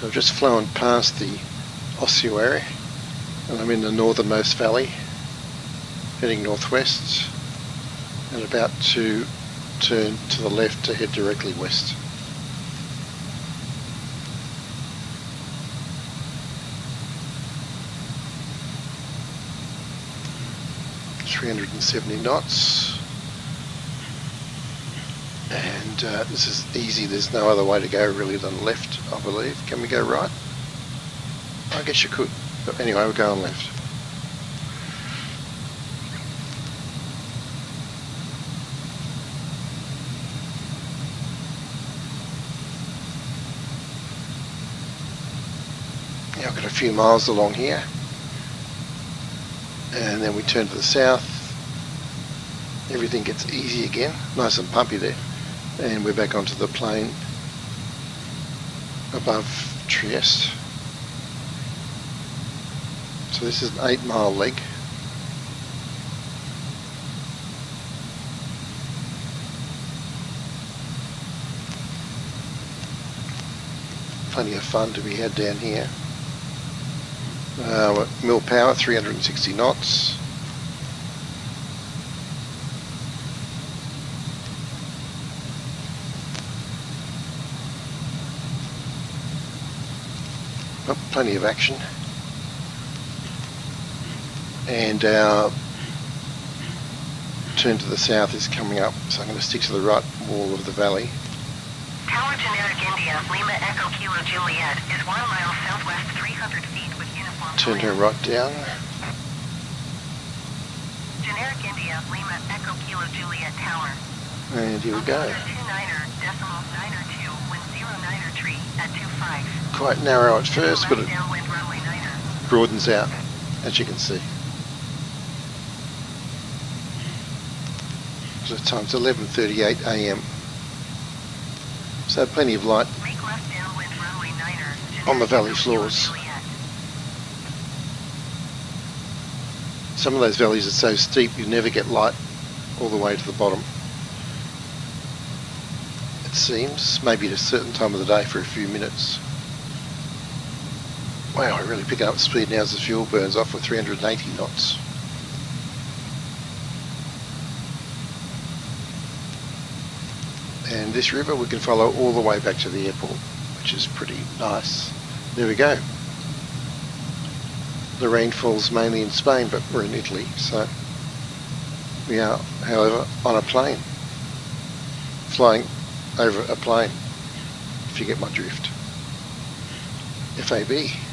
So I've just flown past the ossuary and I'm in the northernmost valley heading northwest and about to turn to the left to head directly west. Three hundred and seventy knots. Uh, this is easy, there's no other way to go really than left, I believe. Can we go right? I guess you could. But anyway, we're going left. Yeah, I've got a few miles along here. And then we turn to the south. Everything gets easy again. Nice and pumpy there. And we're back onto the plain above Trieste. So this is an eight mile leg. Plenty of fun to be had down here. Uh, mill power 360 knots. Oh, plenty of action and our turn to the south is coming up, so I'm going to stick to the right wall of the valley. Tower Generic India, Lima Echo Kilo Juliet, is one mile southwest 300 feet with uniform Turn her right down. Generic India, Lima Echo Kilo Juliet Tower. And here we go. Altimeter 29er, decimal 9er 2, wind 09er tree at 25. Quite narrow at first, but it Left downwind runway 9er. broadens out, as you can see. So the time's 11.38 a.m. So plenty of light Make left downwind runway 9er. On the valley floors. Some of those valleys are so steep you never get light all the way to the bottom. It seems, maybe at a certain time of the day for a few minutes. Wow, I really pick up speed now as the fuel burns off with 380 knots. And this river we can follow all the way back to the airport, which is pretty nice. There we go. The rain falls mainly in Spain, but we're in Italy, so we are, however, on a plane, flying over a plain, if you get my drift. FAB.